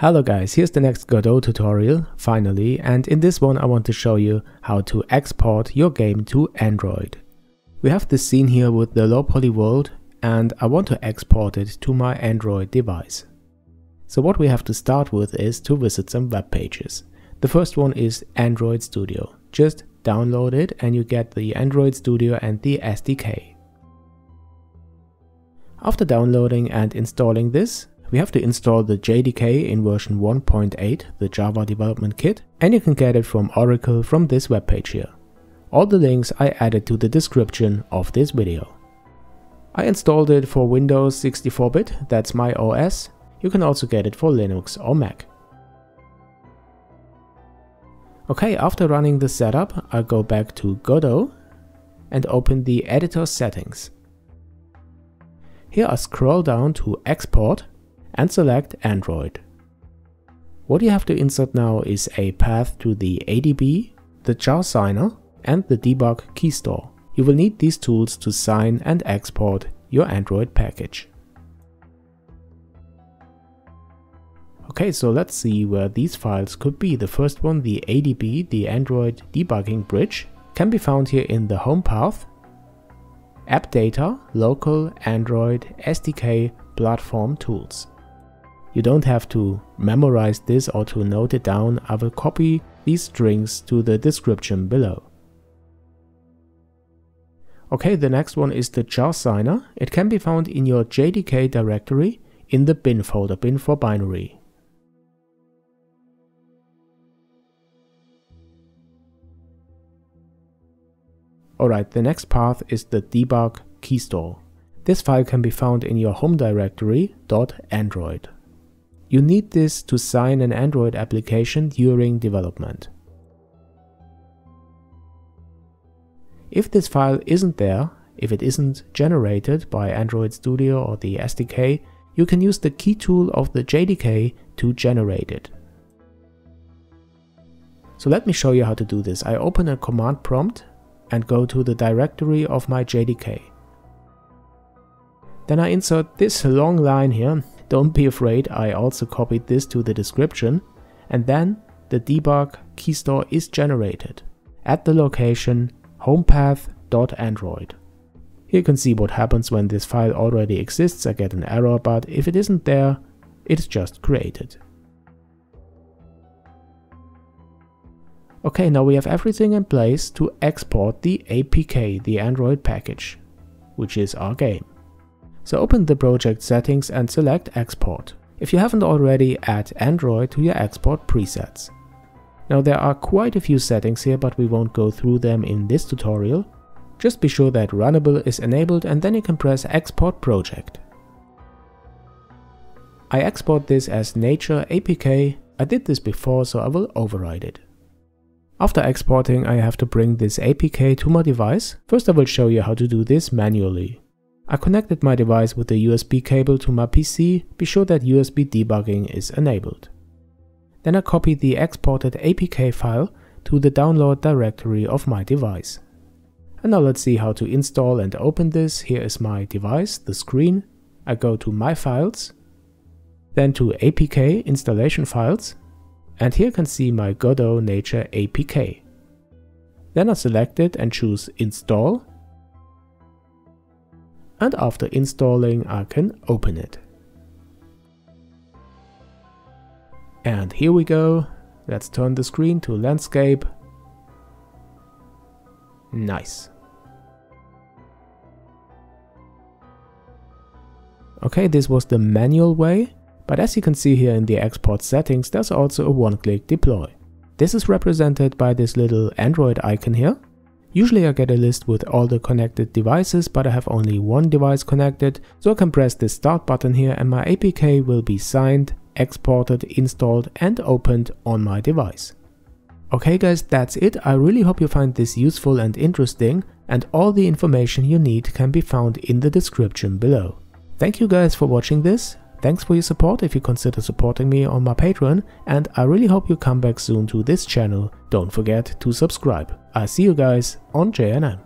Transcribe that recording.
Hello guys, here's the next Godot tutorial, finally, and in this one I want to show you how to export your game to Android. We have this scene here with the low poly world and I want to export it to my Android device. So what we have to start with is to visit some web pages. The first one is Android Studio. Just download it and you get the Android Studio and the SDK. After downloading and installing this, we have to install the JDK in version 1.8, the Java Development Kit, and you can get it from Oracle from this webpage here. All the links I added to the description of this video. I installed it for Windows 64-bit, that's my OS. You can also get it for Linux or Mac. Okay, after running the setup, I go back to Godot and open the editor settings. Here I scroll down to Export and select Android. What you have to insert now is a path to the ADB, the jar signer and the debug key store. You will need these tools to sign and export your Android package. Okay, so let's see where these files could be. The first one, the ADB, the Android debugging bridge, can be found here in the home path, app data, local, Android, SDK, platform tools. You don't have to memorize this or to note it down, I will copy these strings to the description below. Okay, the next one is the jar signer. It can be found in your JDK directory in the bin folder, bin for binary. Alright, the next path is the debug key store. This file can be found in your home directory .android. You need this to sign an Android application during development. If this file isn't there, if it isn't generated by Android Studio or the SDK, you can use the key tool of the JDK to generate it. So let me show you how to do this. I open a command prompt and go to the directory of my JDK. Then I insert this long line here don't be afraid, I also copied this to the description and then the debug key store is generated at the location homepath.android. Here you can see what happens when this file already exists, I get an error, but if it isn't there, it's just created. Okay, now we have everything in place to export the APK, the Android package, which is our game. So open the project settings and select export. If you haven't already, add Android to your export presets. Now there are quite a few settings here, but we won't go through them in this tutorial. Just be sure that Runnable is enabled and then you can press Export Project. I export this as Nature APK. I did this before, so I will override it. After exporting, I have to bring this APK to my device. First I will show you how to do this manually. I connected my device with the USB cable to my PC, be sure that USB debugging is enabled. Then I copied the exported APK file to the download directory of my device. And now let's see how to install and open this. Here is my device, the screen. I go to My Files, then to APK installation files, and here you can see my Godot Nature APK. Then I select it and choose Install and after installing I can open it. And here we go. Let's turn the screen to landscape. Nice. Okay, this was the manual way, but as you can see here in the export settings, there's also a one-click deploy. This is represented by this little Android icon here. Usually I get a list with all the connected devices, but I have only one device connected, so I can press the start button here and my APK will be signed, exported, installed and opened on my device. Okay guys, that's it. I really hope you find this useful and interesting and all the information you need can be found in the description below. Thank you guys for watching this. Thanks for your support if you consider supporting me on my Patreon and I really hope you come back soon to this channel. Don't forget to subscribe. I see you guys on Jayanam.